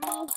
We're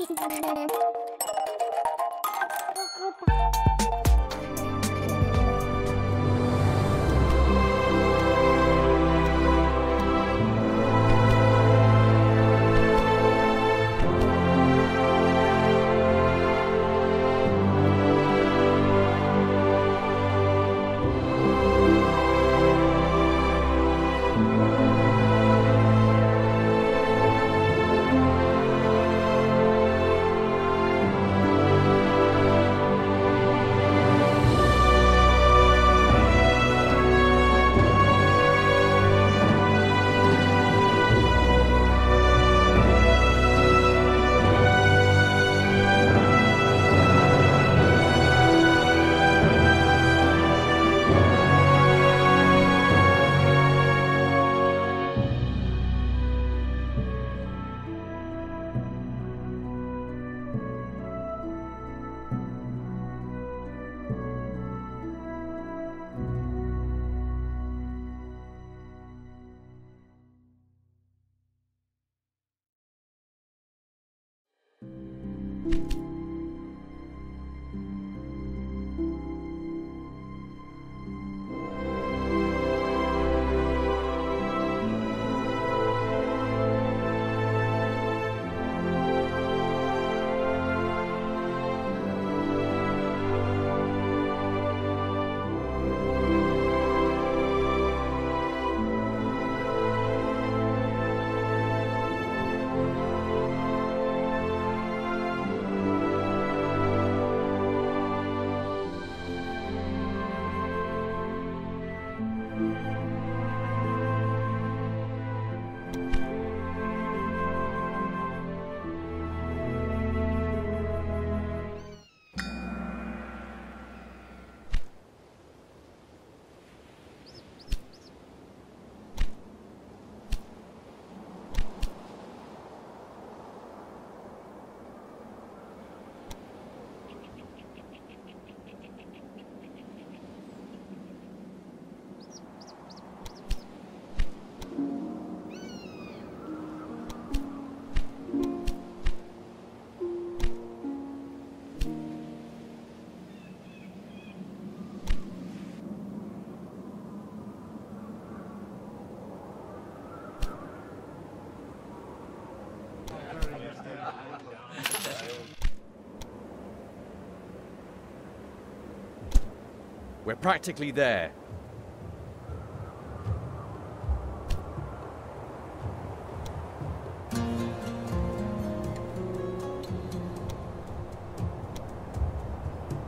practically there.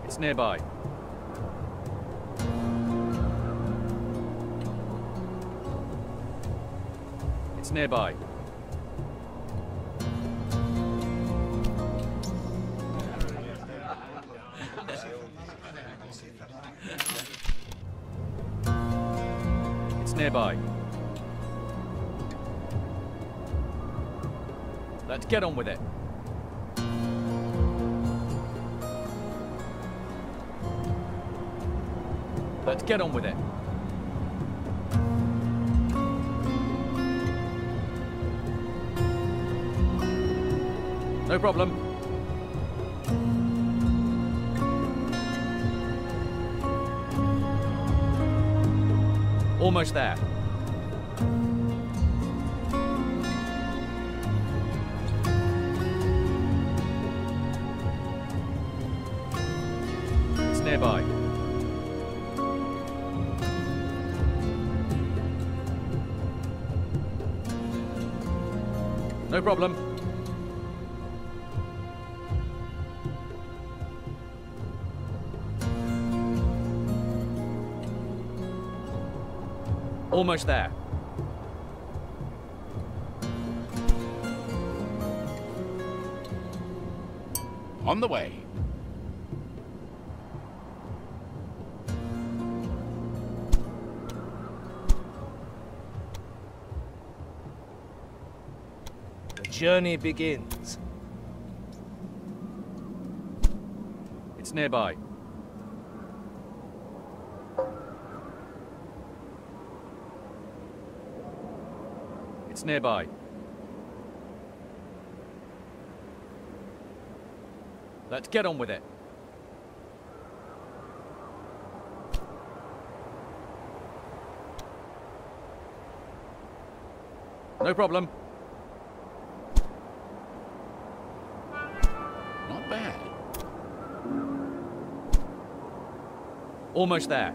It's nearby. It's nearby. Nearby. Let's get on with it. Let's get on with it. No problem. Almost there. It's nearby. No problem. Almost there. On the way. The journey begins. It's nearby. Nearby. Let's get on with it. No problem. Not bad. Almost there.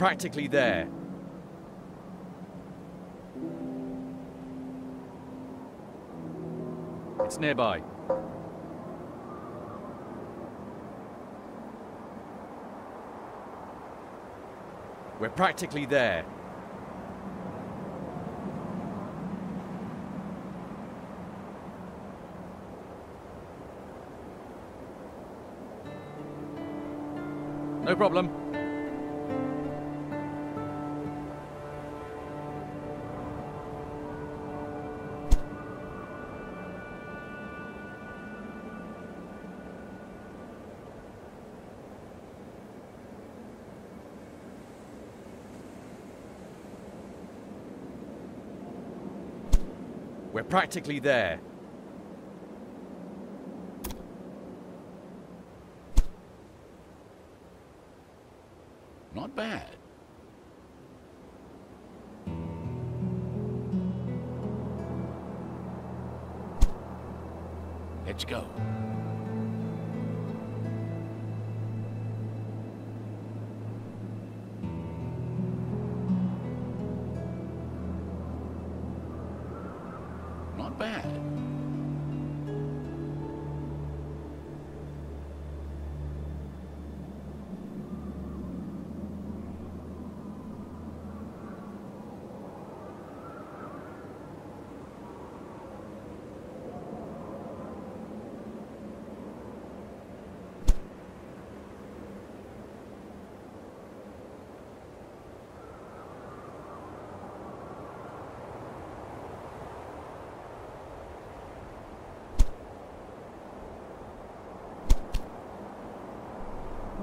Practically there. It's nearby. We're practically there. No problem. Practically there.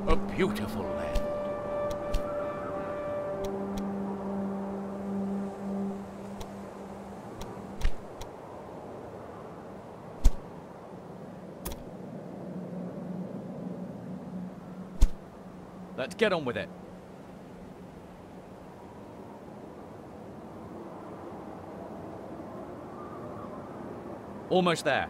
A beautiful land. Let's get on with it. Almost there.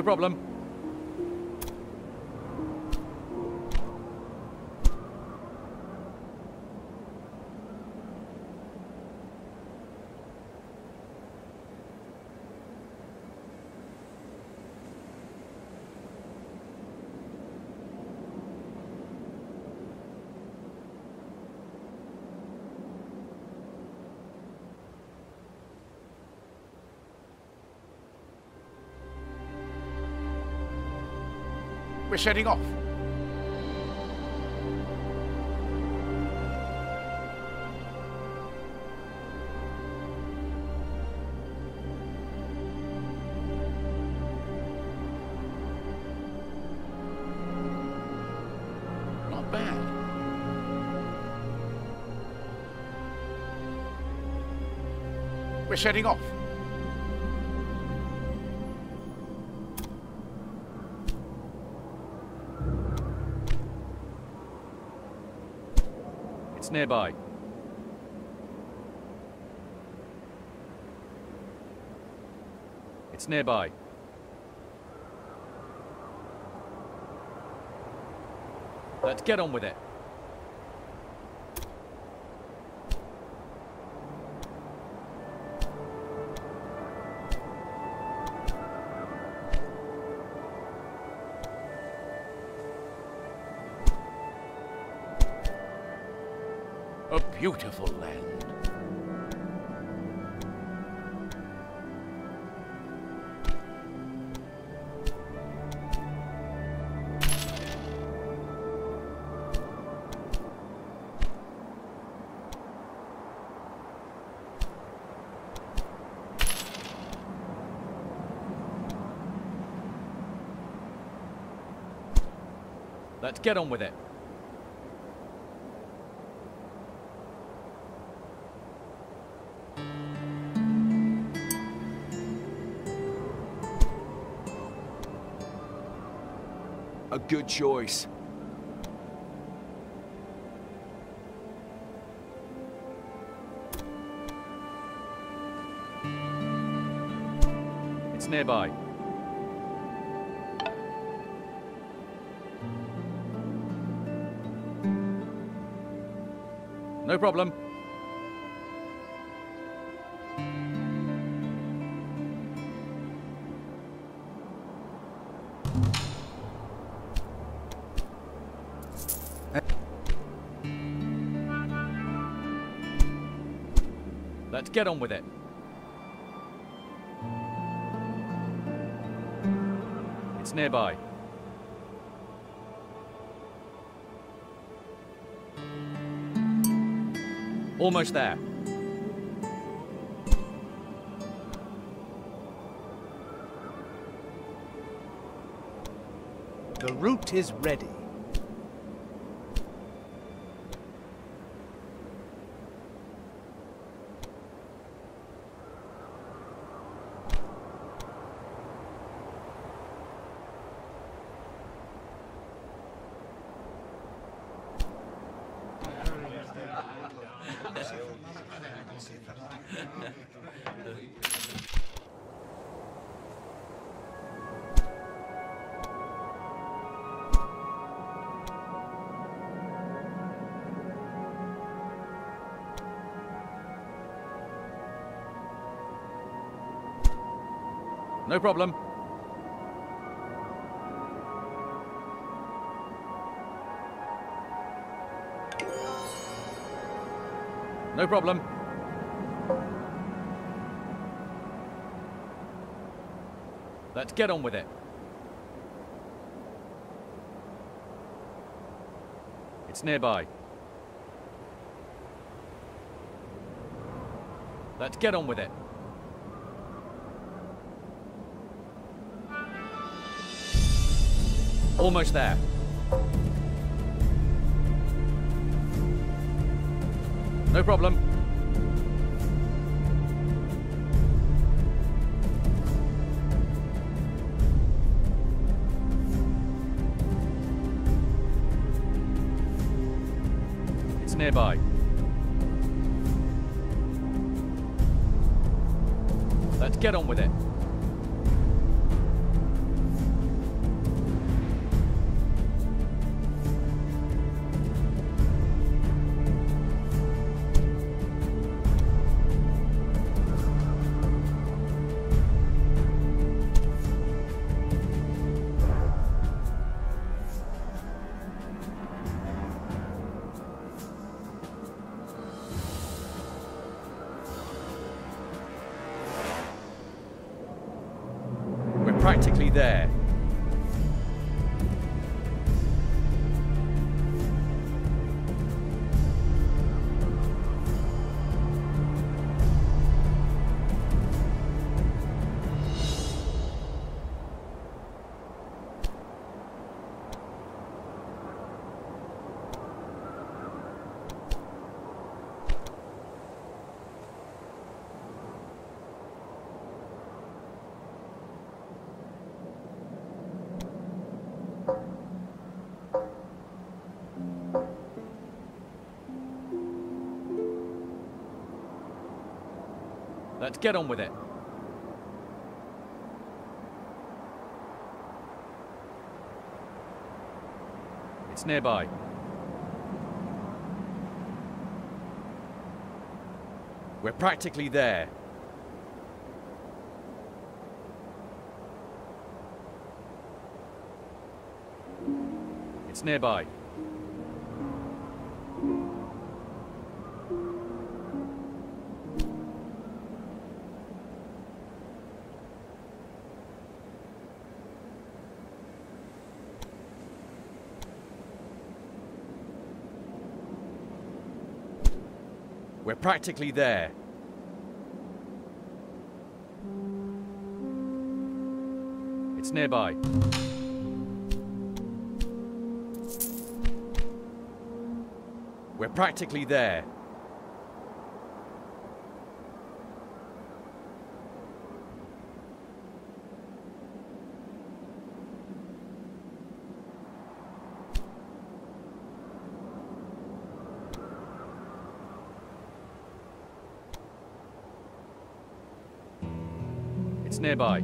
No problem. We're setting off. Not bad. We're setting off. It's nearby. It's nearby. Let's get on with it. beautiful land. Let's get on with it. Good choice. It's nearby. No problem. Let's get on with it. It's nearby. Almost there. The route is ready. No problem. No problem. Let's get on with it. It's nearby. Let's get on with it. Almost there. No problem. It's nearby. Let's get on with it. There. Let's get on with it. It's nearby. We're practically there. It's nearby. We're practically there. It's nearby. We're practically there. Nearby.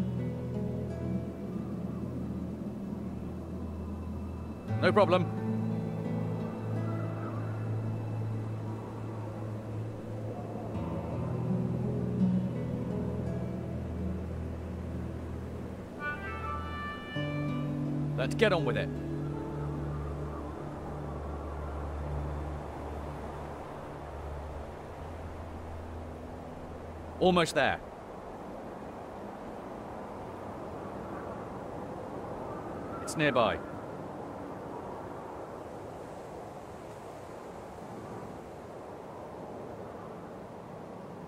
No problem. Let's get on with it. Almost there. Nearby.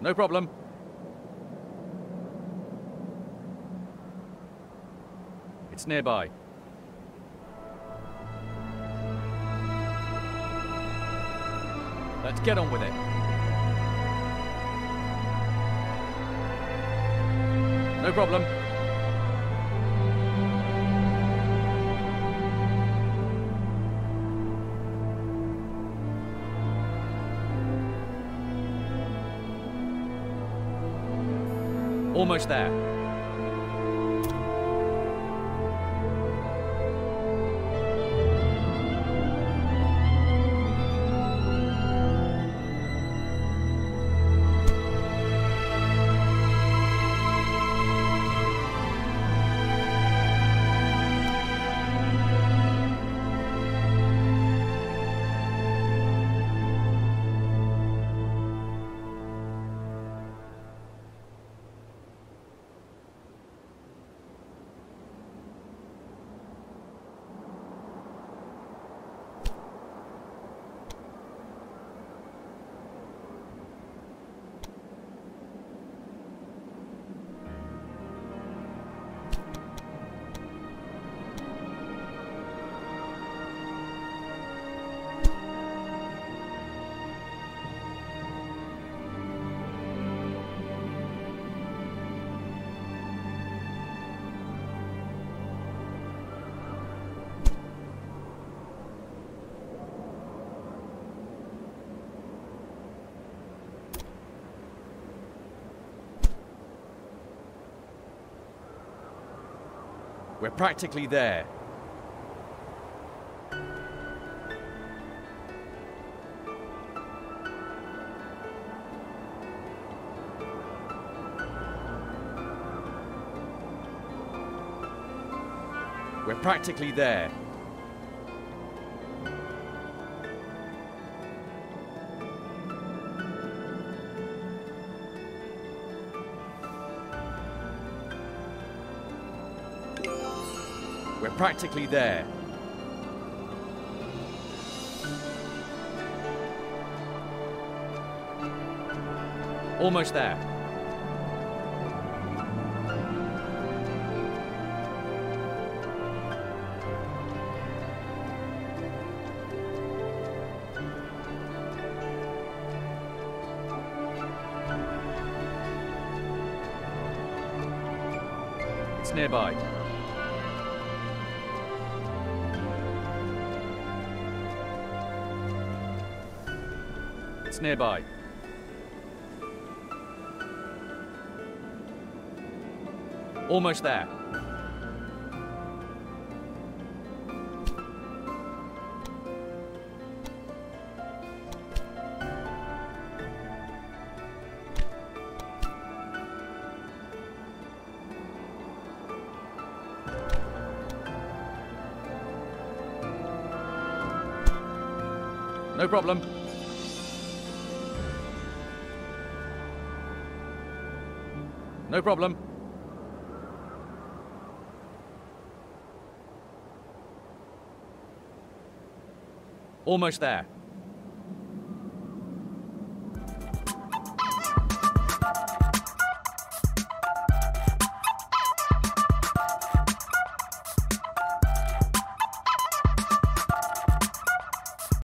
No problem. It's nearby. Let's get on with it. No problem. Almost there. We're practically there. We're practically there. Practically there. Almost there. It's nearby. Nearby. Almost there. No problem. No problem. Almost there.